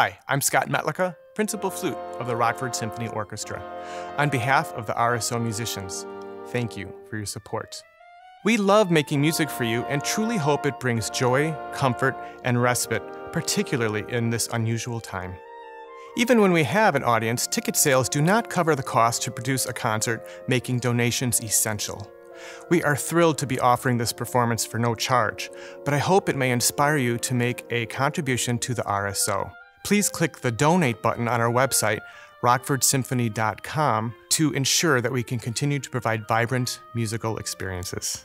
Hi, I'm Scott Metlicka, Principal Flute of the Rockford Symphony Orchestra. On behalf of the RSO musicians, thank you for your support. We love making music for you and truly hope it brings joy, comfort, and respite, particularly in this unusual time. Even when we have an audience, ticket sales do not cover the cost to produce a concert, making donations essential. We are thrilled to be offering this performance for no charge, but I hope it may inspire you to make a contribution to the RSO. Please click the donate button on our website, rockfordsymphony.com, to ensure that we can continue to provide vibrant musical experiences.